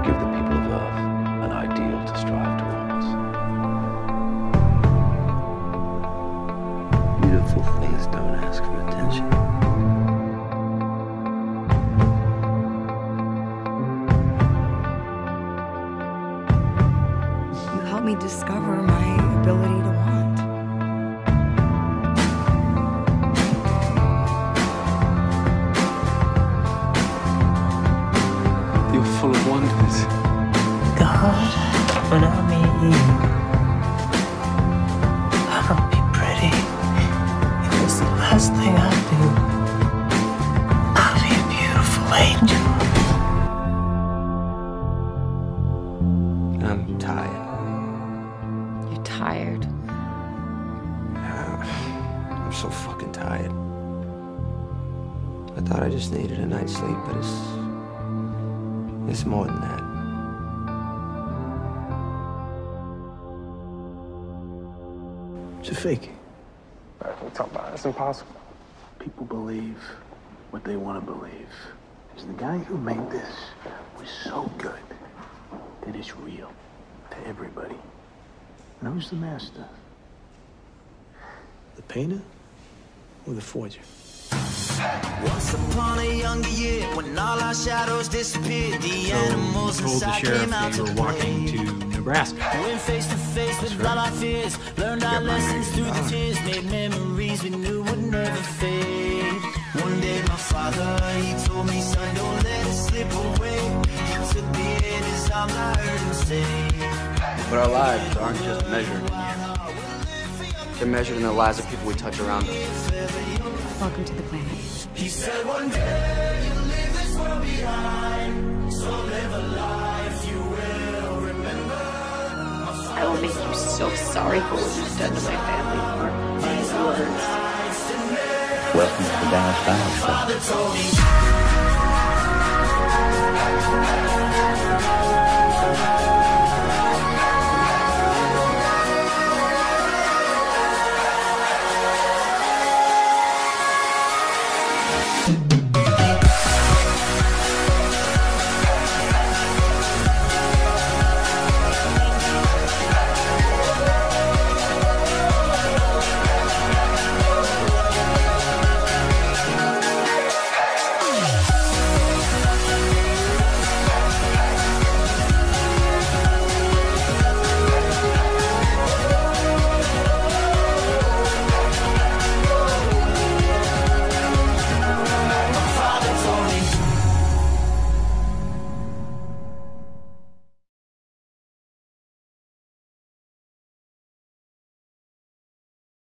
give the people of Earth an ideal to strive towards. Beautiful things don't ask for attention. You helped me discover my ability when I meet you, I'll be pretty. If it's the last thing I do, I'll be a beautiful angel. I'm tired. You're tired. I'm so fucking tired. I thought I just needed a night's sleep, but it's. It's more than that. It's a fake. That's what I'm talking. It's impossible. People believe what they want to believe. Because the guy who made this was so good that it's real to everybody. And who's the master? The painter or the forger? Once upon a younger year, when all our shadows disappeared, the animals told the inside sheriff came out they to were walking play. to Nebraska. Went face to face with all our fears, learned our lessons through the tears, made memories we knew would never fade. One day my father, he told me, son, don't let it slip away. He took me in his arms, I heard him say, But our lives aren't just measured in years. They're measured in the lives of people we touch around us. Welcome to the planet. he said, one day you'll leave this world behind. So live a life I will make you so sorry for what you've done to my family. Mark words. Welcome to the Dallas Bible me.